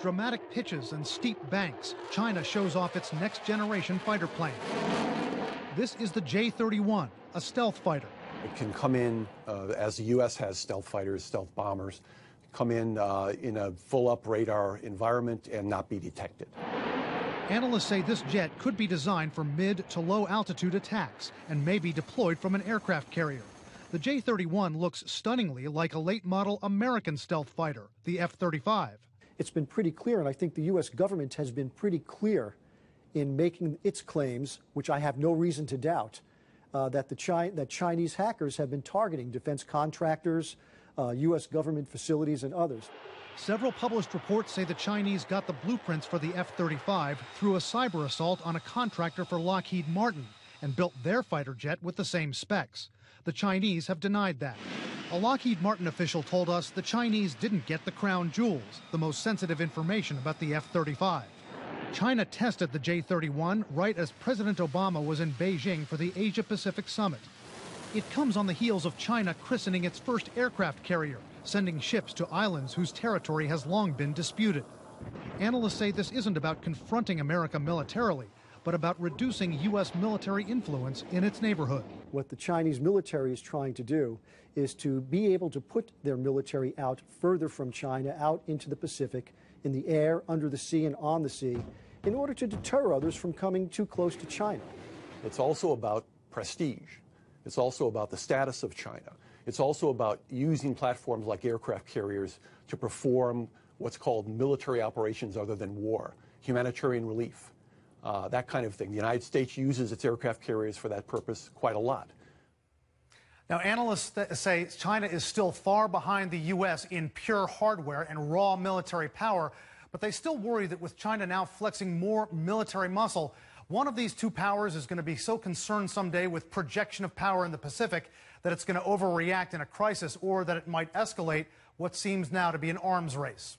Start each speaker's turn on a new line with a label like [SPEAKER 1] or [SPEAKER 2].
[SPEAKER 1] dramatic pitches and steep banks, China shows off its next generation fighter plane. This is the J 31, a stealth fighter.
[SPEAKER 2] It can come in, uh, as the U.S. has stealth fighters, stealth bombers, come in uh, in a full up radar environment and not be detected.
[SPEAKER 1] Analysts say this jet could be designed for mid to low altitude attacks and may be deployed from an aircraft carrier. The J 31 looks stunningly like a late model American stealth fighter, the F 35.
[SPEAKER 3] It's been pretty clear, and I think the U.S. government has been pretty clear in making its claims, which I have no reason to doubt, uh, that, the Chi- that Chinese hackers have been targeting defense contractors, uh, U.S. government facilities, and others.
[SPEAKER 1] Several published reports say the Chinese got the blueprints for the F 35 through a cyber assault on a contractor for Lockheed Martin and built their fighter jet with the same specs. The Chinese have denied that. A Lockheed Martin official told us the Chinese didn't get the crown jewels, the most sensitive information about the F 35. China tested the J 31 right as President Obama was in Beijing for the Asia Pacific Summit. It comes on the heels of China christening its first aircraft carrier, sending ships to islands whose territory has long been disputed. Analysts say this isn't about confronting America militarily, but about reducing U.S. military influence in its neighborhood.
[SPEAKER 3] What the Chinese military is trying to do is to be able to put their military out further from China, out into the Pacific, in the air, under the sea, and on the sea, in order to deter others from coming too close to China.
[SPEAKER 2] It's also about prestige. It's also about the status of China. It's also about using platforms like aircraft carriers to perform what's called military operations other than war, humanitarian relief, uh, that kind of thing. The United States uses its aircraft carriers for that purpose quite a lot.
[SPEAKER 1] Now, analysts say China is still far behind the U.S. in pure hardware and raw military power, but they still worry that with China now flexing more military muscle, one of these two powers is going to be so concerned someday with projection of power in the Pacific that it's going to overreact in a crisis or that it might escalate what seems now to be an arms race.